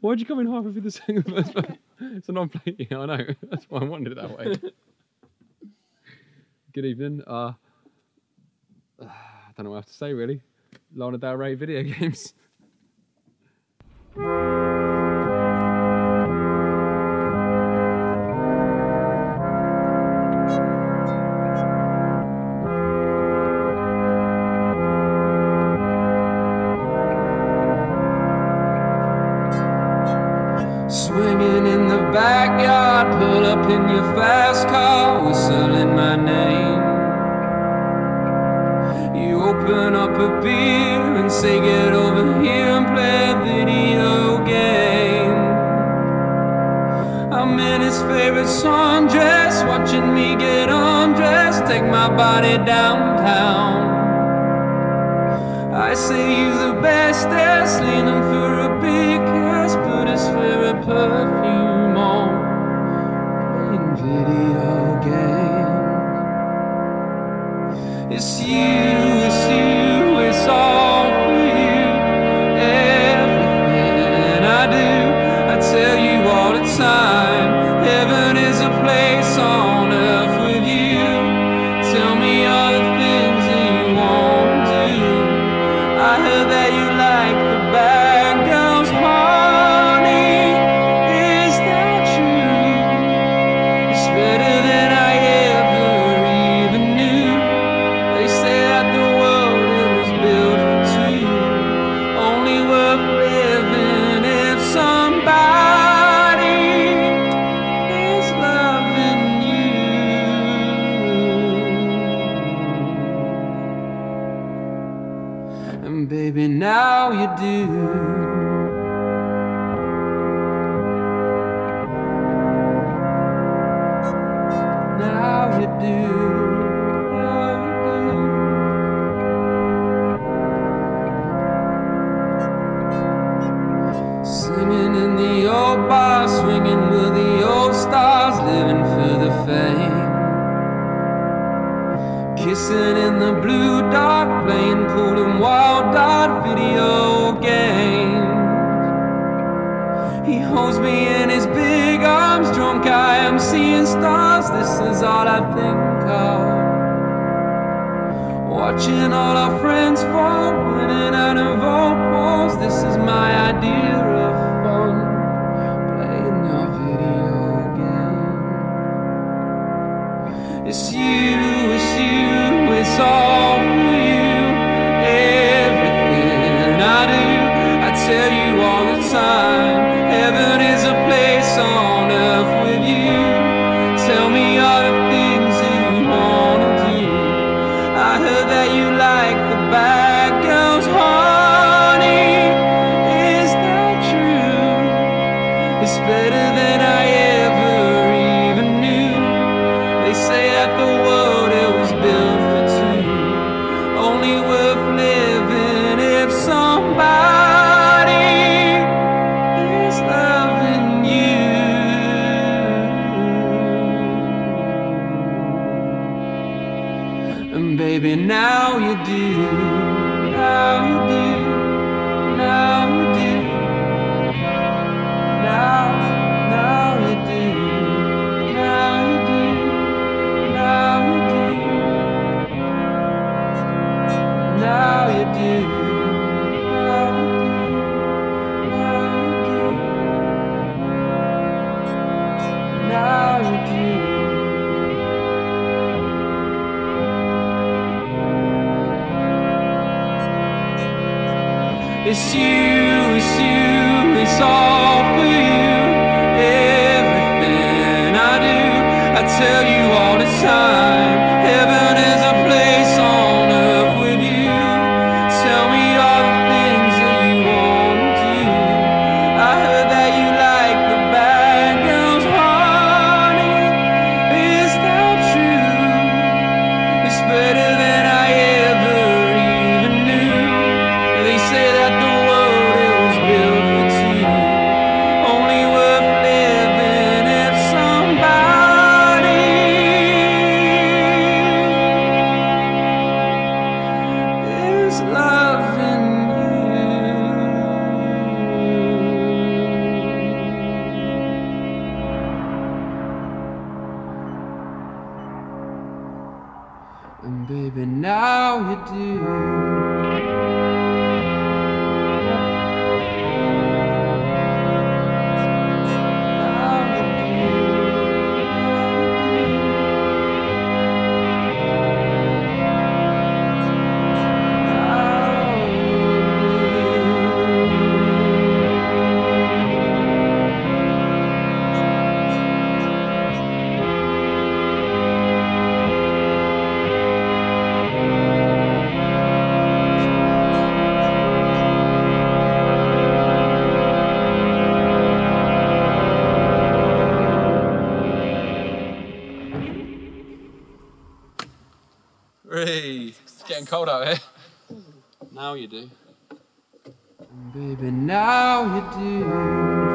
Why'd you come in halfway through the second verse? it's a non-play. Yeah, I know. That's why I wanted it that way. Good evening. Uh, I don't know what I have to say really. Lana Del Rey video games. Swinging in the backyard, pull up in your fast car, whistling my name. You open up a beer and say, Get over here and play a video game. I'm in his favorite sundress, watching me get undressed, take my body downtown. I say you the bestest, leaning perfume on, playing video games. It's you, stars, living for the fame. Kissing in the blue holds me in his big arms, drunk I am seeing stars. This is all I think of. Watching all our friends fall, winning out of Old Paul's. This is my idea of fun. Playing a video game. It's you, And baby, now you do, now you do, now you do. Now, It's you, it's you, it's all for you. Everything I do, I tell you all the time. now you do. Cold out here. Now you do. Baby, now you do.